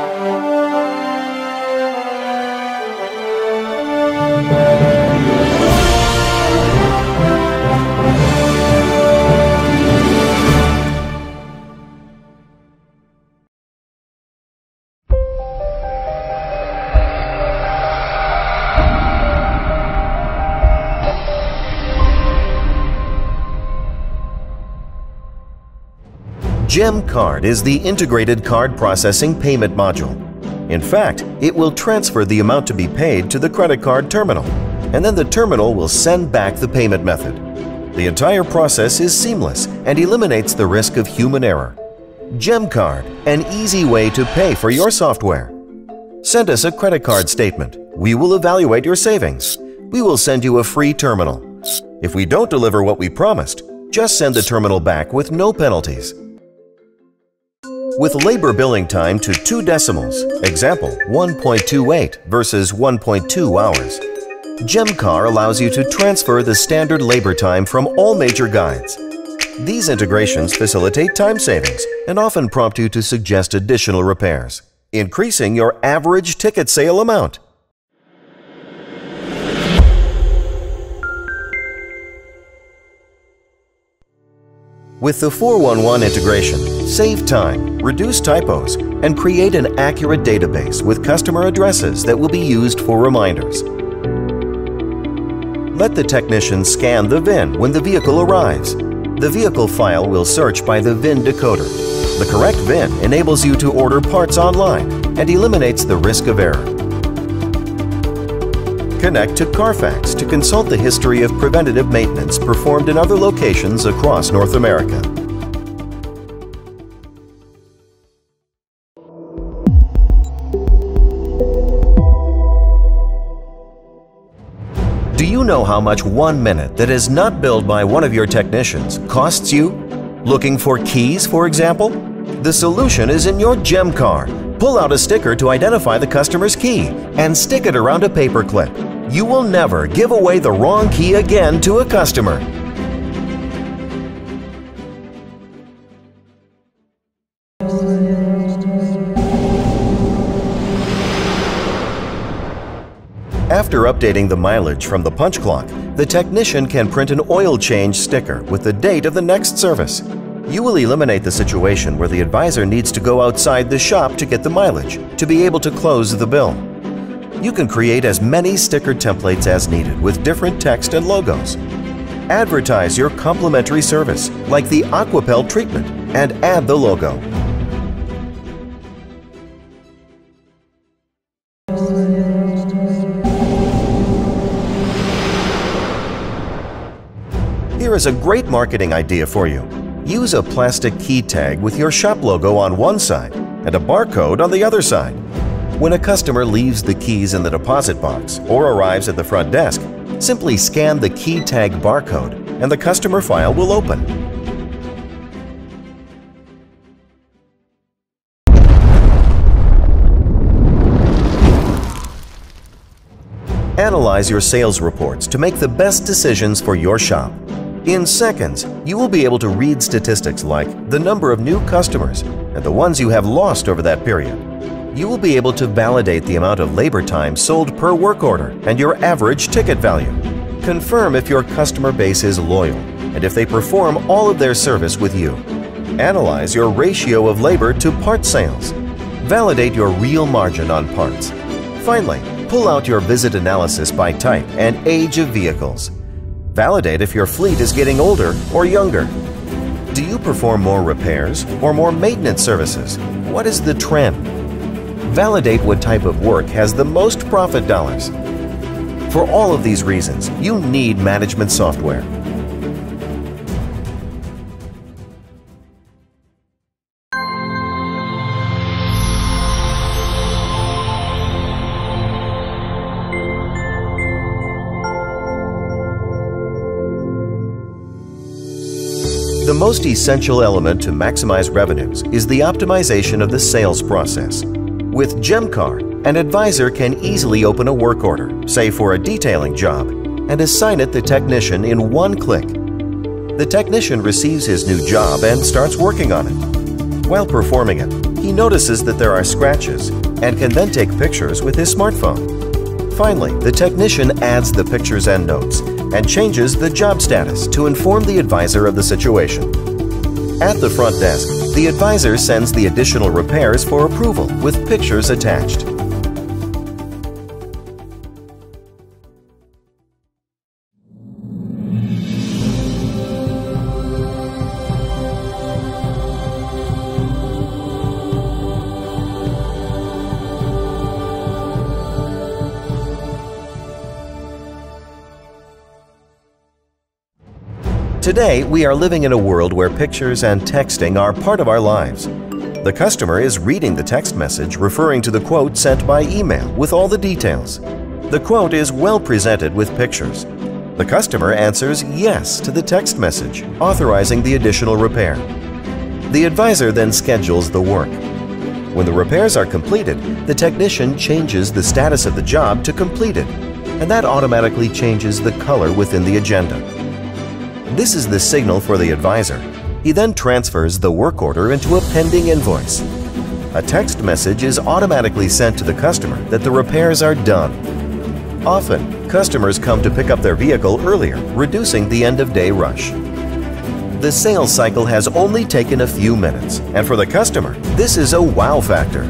Música GemCard is the integrated card processing payment module. In fact, it will transfer the amount to be paid to the credit card terminal, and then the terminal will send back the payment method. The entire process is seamless and eliminates the risk of human error. GemCard, an easy way to pay for your software. Send us a credit card statement. We will evaluate your savings. We will send you a free terminal. If we don't deliver what we promised, just send the terminal back with no penalties. With labor billing time to two decimals, example 1.28 versus 1.2 hours, GemCar allows you to transfer the standard labor time from all major guides. These integrations facilitate time savings and often prompt you to suggest additional repairs, increasing your average ticket sale amount. With the 411 integration, save time, reduce typos, and create an accurate database with customer addresses that will be used for reminders. Let the technician scan the VIN when the vehicle arrives. The vehicle file will search by the VIN decoder. The correct VIN enables you to order parts online and eliminates the risk of error. Connect to Carfax to consult the history of preventative maintenance performed in other locations across North America. Do you know how much one minute that is not billed by one of your technicians costs you? Looking for keys, for example? The solution is in your gem car. Pull out a sticker to identify the customer's key and stick it around a paper clip you will never give away the wrong key again to a customer. After updating the mileage from the punch clock, the technician can print an oil change sticker with the date of the next service. You will eliminate the situation where the advisor needs to go outside the shop to get the mileage to be able to close the bill. You can create as many sticker templates as needed with different text and logos. Advertise your complimentary service, like the Aquapel treatment, and add the logo. Here is a great marketing idea for you. Use a plastic key tag with your shop logo on one side and a barcode on the other side. When a customer leaves the keys in the deposit box or arrives at the front desk, simply scan the key tag barcode and the customer file will open. Analyze your sales reports to make the best decisions for your shop. In seconds, you will be able to read statistics like the number of new customers and the ones you have lost over that period you will be able to validate the amount of labor time sold per work order and your average ticket value. Confirm if your customer base is loyal and if they perform all of their service with you. Analyze your ratio of labor to part sales. Validate your real margin on parts. Finally, pull out your visit analysis by type and age of vehicles. Validate if your fleet is getting older or younger. Do you perform more repairs or more maintenance services? What is the trend? Validate what type of work has the most profit dollars. For all of these reasons, you need management software. Most essential element to maximize revenues is the optimization of the sales process. With GemCar, an advisor can easily open a work order, say for a detailing job, and assign it the technician in one click. The technician receives his new job and starts working on it. While performing it, He notices that there are scratches and can then take pictures with his smartphone. Finally, the technician adds the pictures and notes and changes the job status to inform the advisor of the situation. At the front desk, the advisor sends the additional repairs for approval with pictures attached. Today, we are living in a world where pictures and texting are part of our lives. The customer is reading the text message referring to the quote sent by email with all the details. The quote is well presented with pictures. The customer answers yes to the text message, authorizing the additional repair. The advisor then schedules the work. When the repairs are completed, the technician changes the status of the job to completed, and that automatically changes the color within the agenda. This is the signal for the advisor. He then transfers the work order into a pending invoice. A text message is automatically sent to the customer that the repairs are done. Often, customers come to pick up their vehicle earlier, reducing the end-of-day rush. The sales cycle has only taken a few minutes, and for the customer, this is a wow factor.